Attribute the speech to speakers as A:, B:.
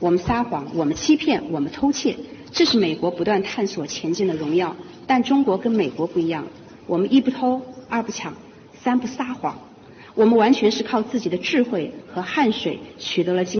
A: 我们撒谎，我们欺骗，我们偷窃，这是美国不断探索前进的荣耀。但中国跟美国不一样，我们一不偷，二不抢，三不撒谎，我们完全是靠自己的智慧和汗水取得了今。